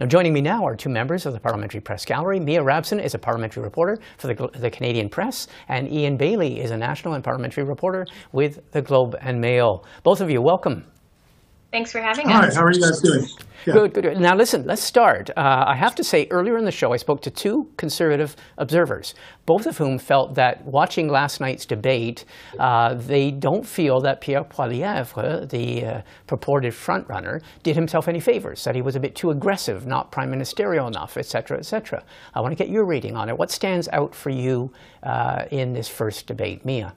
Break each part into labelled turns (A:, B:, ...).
A: Now, joining me now are two members of the Parliamentary Press Gallery. Mia Rabson is a parliamentary reporter for the, the Canadian Press, and Ian Bailey is a national and parliamentary reporter with the Globe and Mail. Both of you, welcome.
B: Thanks for having
C: Hi,
B: us.
C: how are you guys doing?
A: Yeah. Good, good. Now, listen, let's start. Uh, I have to say, earlier in the show, I spoke to two conservative observers, both of whom felt that watching last night's debate, uh, they don't feel that Pierre Poilievre, the uh, purported frontrunner, did himself any favors, that he was a bit too aggressive, not prime ministerial enough, et cetera, et cetera. I want to get your reading on it. What stands out for you uh, in this first debate? Mia?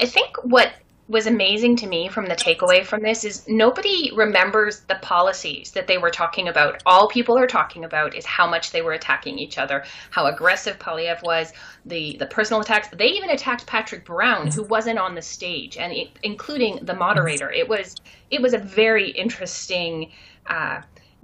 B: I think what was amazing to me from the takeaway from this is nobody remembers the policies that they were talking about. All people are talking about is how much they were attacking each other, how aggressive Poilievre was, the, the personal attacks. They even attacked Patrick Brown, who wasn't on the stage, and it, including the moderator. It was it was a very interesting. Uh,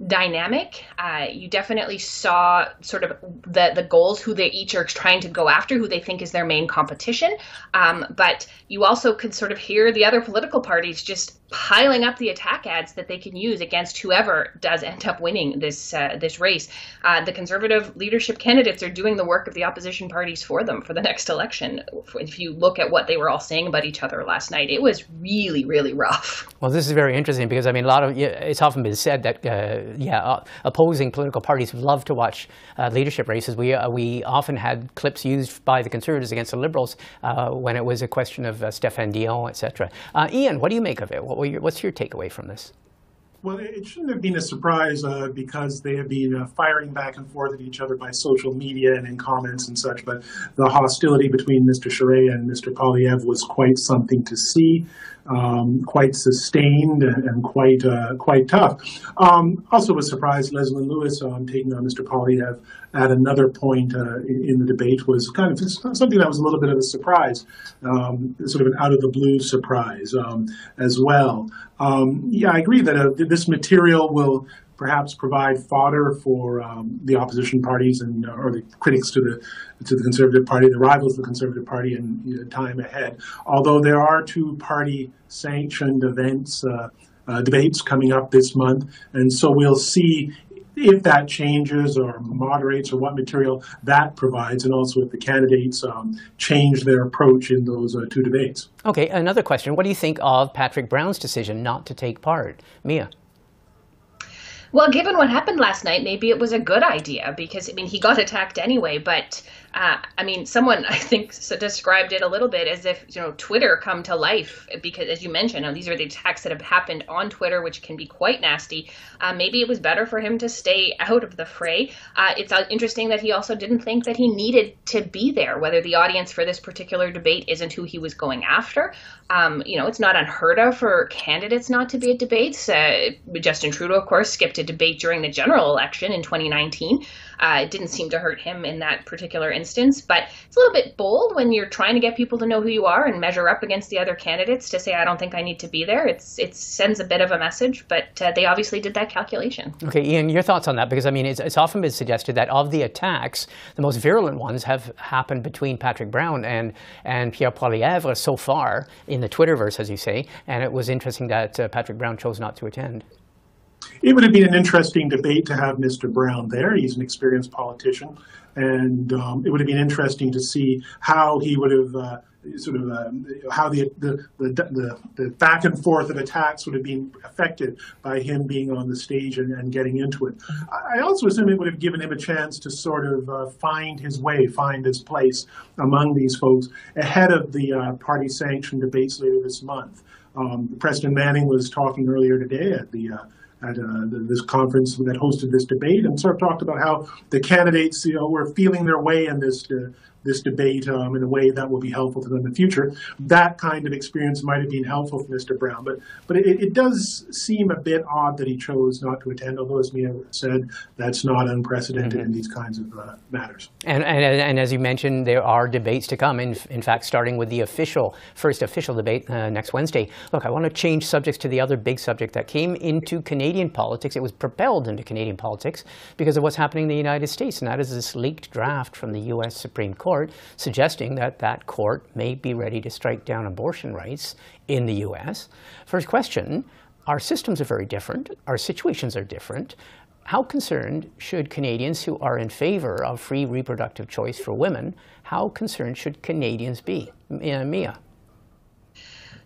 B: dynamic. Uh, you definitely saw sort of the the goals, who they each are trying to go after, who they think is their main competition. Um, but you also could sort of hear the other political parties just piling up the attack ads that they can use against whoever does end up winning this uh, this race. Uh, the conservative leadership candidates are doing the work of the opposition parties for them for the next election. If you look at what they were all saying about each other last night, it was really really rough.
A: Well, this is very interesting because I mean, a lot of it's often been said that uh, yeah, opposing political parties love to watch uh, leadership races. We uh, we often had clips used by the conservatives against the liberals uh, when it was a question of Stéphane Dion, etc. Ian, what do you make of it? What your, what's your takeaway from this?
C: Well, it shouldn't have been a surprise uh, because they have been uh, firing back and forth at each other by social media and in comments and such. But the hostility between Mr. Charest and Mr. Poilievre was quite something to see um, quite sustained and quite uh, quite tough. Um, also, was surprised Leslyn Lewis um, taking on Mr. Poilievre at another point uh, in, in, the debate was kind of something that was a little bit of a surprise, um, sort of an out of the blue surprise um, as well. Um, yeah, I agree that uh, this material will perhaps provide fodder for um, the opposition parties and or the critics to the to the Conservative Party, the rivals of the Conservative Party in you know, time ahead. Although there are two party sanctioned events. Uh, uh, debates coming up this month, and so we'll see if that changes or moderates or what material that provides, and also if the candidates um, change their approach in those uh, two debates.
A: Okay, another question. What do you think of Patrick Brown's decision not to take part? Mia?
B: Well, given what happened last night, maybe it was a good idea because, I mean, he got attacked anyway, but uh, I mean, someone I think described it a little bit as if you know Twitter come to life because, as you mentioned, these are the attacks that have happened on Twitter, which can be quite nasty. Uh, maybe it was better for him to stay out of the fray. Uh, it's uh, interesting that he also didn't think that he needed to be there. Whether the audience for this particular debate isn't who he was going after, um, you know, it's not unheard of for candidates not to be at debates. Uh, Justin Trudeau, of course, skipped a debate during the general election in 2019. Uh, it didn't seem to hurt him in that particular instance, but it's a little bit bold when you're trying to get people to know who you are and measure up against the other candidates to say, I don't think I need to be there. It's It sends a bit of a message, but uh, they obviously did that calculation.
A: Okay, Ian, your thoughts on that? Because, I mean, it's, it's often been suggested that of the attacks, the most virulent ones have happened between Patrick Brown and, and Pierre Poilievre so far in the Twitterverse, as you say, and it was interesting that uh, Patrick Brown chose not to attend.
C: It would have been an interesting debate to have Mr. Brown there. He's an experienced politician, and um, it would have been interesting to see how he would have uh, sort of uh, how the the, the the, back and forth of attacks would have been affected by him being on the stage and, and getting into it. I also assume it would have given him a chance to sort of uh, find his way, find his place among these folks ahead of the uh, party sanctioned debates later this month. Um, Preston Manning was talking earlier today at the uh, at uh, this conference that hosted this debate and sort of talked about how the candidates, you know, were feeling their way in this uh, this debate um, in a way that will be helpful to them in the future. That kind of experience might have been helpful for Mr. Brown, but but it, it does seem a bit odd that he chose not to attend. Although, as Mia said, that's not unprecedented mm-hmm. in these kinds of uh, matters.
A: And, and, and as you mentioned, there are debates to come. In, in fact, starting with the official first official debate uh, next Wednesday. Look, I want to change subjects to the other big subject that came into Canadian politics. It was propelled into Canadian politics because of what's happening in the United States, and that is this leaked draft from the U.S. Supreme Court court, suggesting that that court may be ready to strike down abortion rights in the U.S. First question, our systems are very different. Our situations are different. how concerned should Canadians who are in favor of free reproductive choice for women, how concerned should Canadians be? Mia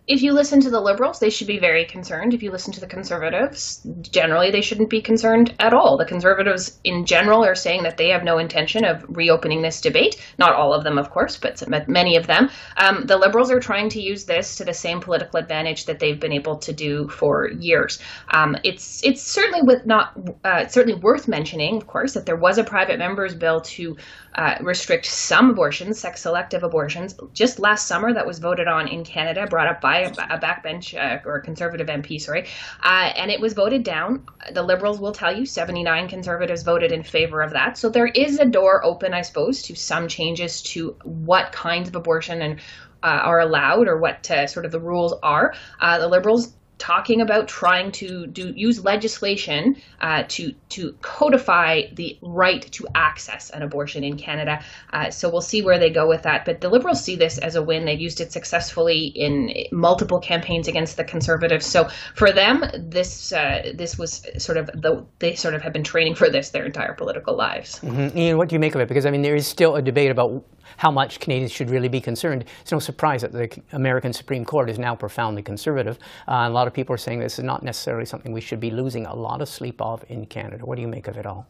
B: if you listen to the liberals, they should be very concerned. If you listen to the conservatives, generally they shouldn't be concerned at all. The conservatives, in general, are saying that they have no intention of reopening this debate. Not all of them, of course, but many of them. Um, the liberals are trying to use this to the same political advantage that they've been able to do for years. Um, it's it's certainly with not uh, certainly worth mentioning, of course, that there was a private members bill to uh, restrict some abortions, sex selective abortions, just last summer that was voted on in Canada, brought up by a, a backbench uh, or a conservative MP, sorry, uh, and it was voted down. The Liberals will tell you 79 conservatives voted in favor of that. So there is a door open, I suppose, to some changes to what kinds of abortion and uh, are allowed or what uh, sort of the rules are. Uh, the Liberals talking about trying to do use legislation uh, to to codify the right to access an abortion in Canada. Uh, so we'll see where they go with that. But the Liberals see this as a win. They've used it successfully in multiple campaigns against the Conservatives. So for them, this uh, this was sort of the they sort of have been training for this their entire political lives.
A: Mm-hmm. Ian, what do you make of it? Because I mean, there is still a debate about how much Canadians should really be concerned. It's no surprise that the American Supreme Court is now profoundly conservative. Uh, a lot of people are saying this is not necessarily something we should be losing a lot of sleep of in Canada. What do you make of it all?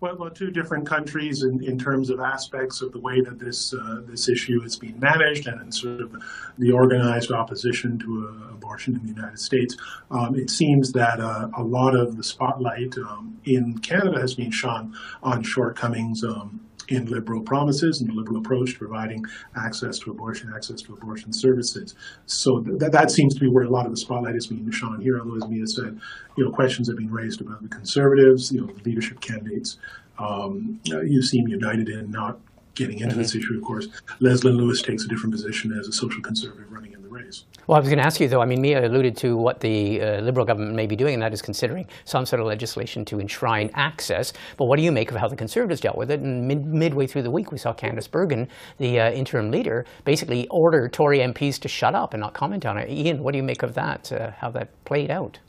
C: Well, well two different countries in, in terms of aspects of the way that this uh, this issue is being managed and sort of the organized opposition to uh, abortion in the United States. Um, it seems that uh, a lot of the spotlight um, in Canada has been shone on shortcomings um, in liberal promises and the liberal approach to providing access to abortion, access to abortion services. So th- that seems to be where a lot of the spotlight is being shone here. Although, as Mia said, you know, questions have been raised about the conservatives, you know, the leadership candidates. Um, you seem united in not getting into mm-hmm. this issue, of course. Leslyn Lewis takes a different position as a social conservative running in the race.
A: Well, I was going to ask you, though, I mean, Mia alluded to what the uh, Liberal government may be doing, and that is considering some sort of legislation to enshrine access. But what do you make of how the Conservatives dealt with it? And mid- midway through the week, we saw Candice Bergen, the uh, interim leader, basically order Tory MPs to shut up and not comment on it. Ian, what do you make of that, uh, how that played out?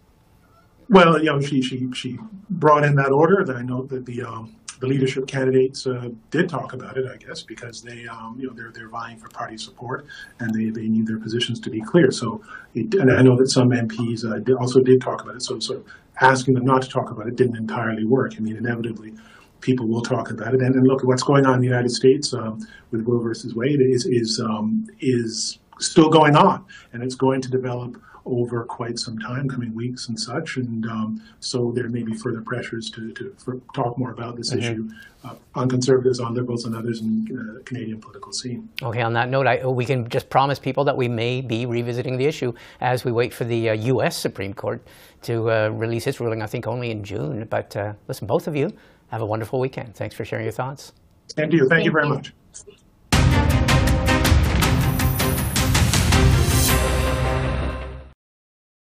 C: Well, you know, she, she, she brought in that order. That I know that the um, the leadership candidates uh, did talk about it, I guess, because they, um, you know, they're they're vying for party support and they, they need their positions to be clear. So, it, and I know that some MPs uh, did, also did talk about it. So, sort of asking them not to talk about it didn't entirely work. I mean, inevitably, people will talk about it. And, and look, what's going on in the United States um, with Roe versus Wade is is um, is still going on, and it's going to develop over quite some time, coming weeks and such. And um, so there may be further pressures to, to talk more about this mm-hmm. issue uh, on conservatives, on liberals, and others in the uh, Canadian political scene.
A: Okay, on that note, I, we can just promise people that we may be revisiting the issue as we wait for the uh, U.S. Supreme Court to uh, release its ruling, I think only in June. But uh, listen, both of you, have a wonderful weekend. Thanks for sharing your thoughts.
C: And to you. Thank, Thank you very you. much.